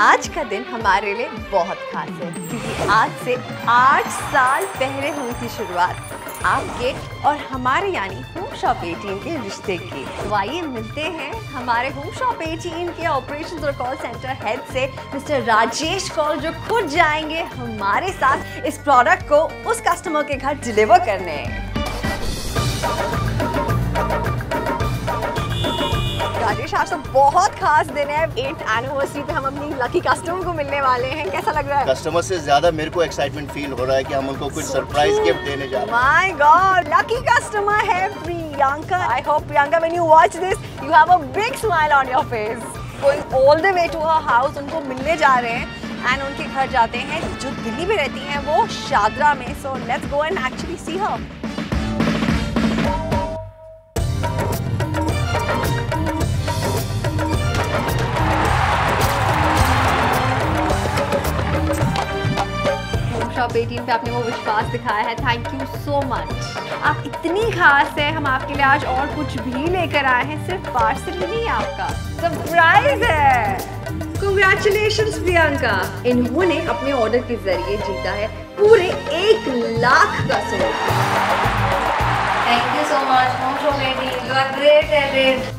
आज का दिन हमारे लिए बहुत खास है, क्योंकि आज से आठ साल पहले हुई थी शुरुआत आपके और हमारे, यानी होम शॉप 18 के रिश्ते की। तो आइए मिलते हैं हमारे होम शॉप 18 के ऑपरेशन और कॉल सेंटर हेड से, मिस्टर राजेश कॉल, जो खुद जाएँगे हमारे साथ इस प्रोडक्ट को उस कस्टमर के घर डिलीवर करने। राजेश आज तो बहुत खास दिन है। एट एनिवर्सरी पे हम अपनी लकी कस्टमर को मिलने वाले हैं। कैसा लग रहा है? कस्टमर से ज़्यादा मेरे को एक्साइटमेंट फील हो रहा है कि हम उनको कुछ सरप्राइज़ गिफ्ट देने जा रहे हैं। माय गॉड लकी कस्टमर है Priyanka. I hope Priyanka when you watch this you have a big smile on your face going all the way to her house उनको मिलने जा रहे हैं एंड उनके घर जाते हैं। जो दिल्ली में रहती हैं वो शादरा में। So let's go and actually see her shop 18 पे आपने वो विश्वास दिखाया है। थैंक यू सो मच आप इतनी खास है हम आपके लिए आज और कुछ भी लेकर आए हैं सिर्फ़ पार्सल ही नहीं आपका। सरप्राइज़ है। कंग्रेचुलेशन प्रियंका। इन्होंने अपने ऑर्डर के ज़रिए जीता है पूरे एक लाख का सोना। So much, Home Show Lady. You are great at it.